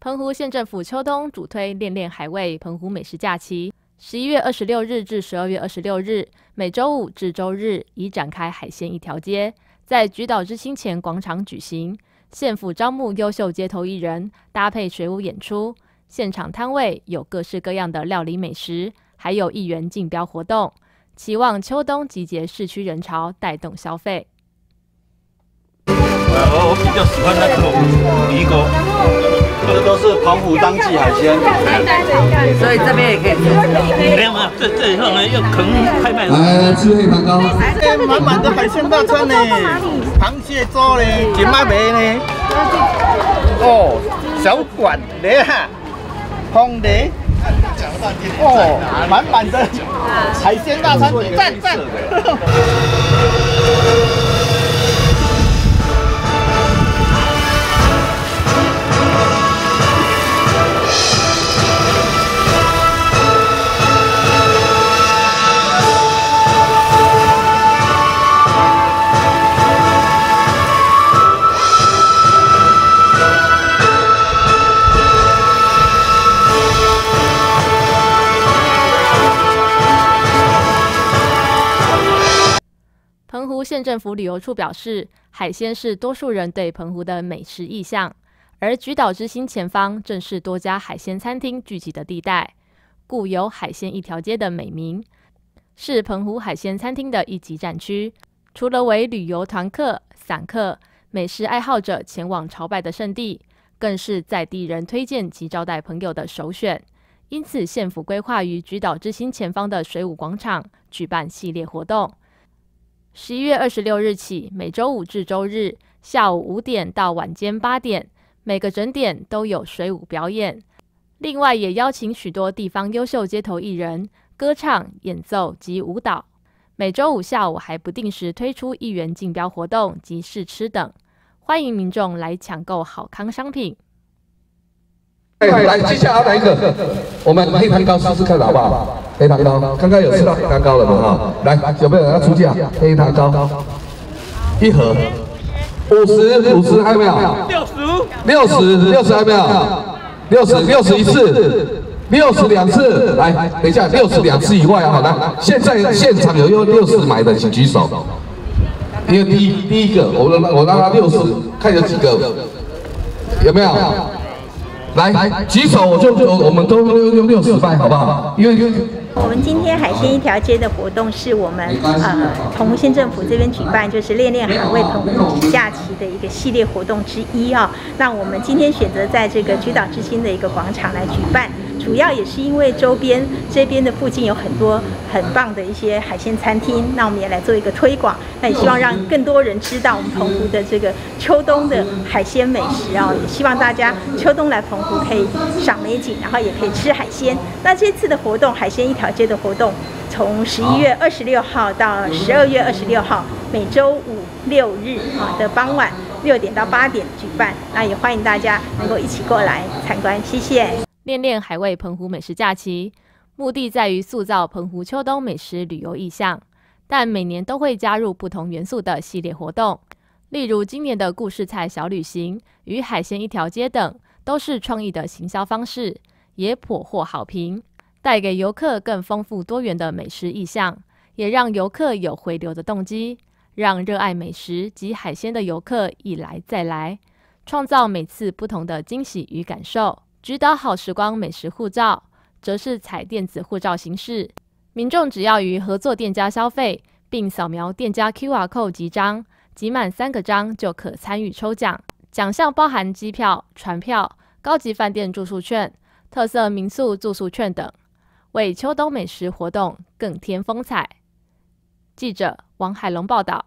澎湖县政府秋冬主推“恋恋海味”澎湖美食假期，十一月二十六日至十二月二十六日，每周五至周日已展开海鲜一条街，在菊岛之星前广场举行。县府招募优秀街头艺人，搭配水舞演出，现场摊位有各式各样的料理美食，还有艺员竞标活动，期望秋冬集结市区人潮，带动消费。我比较喜欢那种鱼锅，这都是澎湖当季海鲜，所以这边也可以吃。没有没有，这这以后呢又可能拍卖。来吃黑糖糕，这满满的海鲜大餐呢，螃蟹粥呢，金马梅呢，哦，小管的哈，红的，哦，满满的海鲜大餐，赞赞。澎湖县政府旅游处表示，海鲜是多数人对澎湖的美食意向，而橘岛之星前方正是多家海鲜餐厅聚集的地带，故有“海鲜一条街”的美名，是澎湖海鲜餐厅的一级战区。除了为旅游团客、散客、美食爱好者前往朝拜的圣地，更是在地人推荐及招待朋友的首选。因此，县府规划于橘岛之星前方的水舞广场举办系列活动。十一月二十六日起，每周五至周日下午五点到晚间八点，每个整点都有水舞表演。另外，也邀请许多地方优秀街头艺人歌唱、演奏及舞蹈。每周五下午还不定时推出一元竞标活动及试吃等，欢迎民众来抢购好康商品。来，接下来来一个，我们黑糖糕试试看好不好？黑糖糕，刚刚有吃到黑糖糕了嘛？哈，来，有没有人要出价？黑糖糕，一盒五十，五十还有没有？六十，六十，六十还有没有？六十，六十一次，六十两次。来，等一下，六十两次以外啊，好来，现在现场有用六十买的，请举手。因为第一第一个，我让我让他六十，看有几个，有没有？来来举手，我就就我们都用用六十拜，好不好？因为我们今天海鲜一条街的活动是我们呃澎湖县政府这边举办，就是恋恋海味澎湖假期的一个系列活动之一啊。那我们今天选择在这个菊岛之星的一个广场来举办，主要也是因为周边这边的附近有很多很棒的一些海鲜餐厅，那我们也来做一个推广，那也希望让更多人知道我们澎湖的这个秋冬的海鲜美食啊，也希望大家秋冬来澎湖可以赏美景，然后也可以吃海鲜。那这次的活动海鲜一条街的活动，从十一月二十六号到十二月二十六号，每周五六日啊的傍晚六点到八点举办，那也欢迎大家能够一起过来参观，谢谢。恋恋海味澎湖美食假期，目的在于塑造澎湖秋冬美食旅游意象，但每年都会加入不同元素的系列活动，例如今年的故事菜小旅行与海鲜一条街等，都是创意的行销方式，也颇获好评，带给游客更丰富多元的美食意象，也让游客有回流的动机，让热爱美食及海鲜的游客一来再来，创造每次不同的惊喜与感受。菊岛好时光美食护照则是采电子护照形式，民众只要于合作店家消费，并扫描店家 QR code 集章，集满三个章就可参与抽奖。奖项包含机票、船票、高级饭店住宿券、特色民宿住宿券等，为秋冬美食活动更添风采。记者王海龙报道。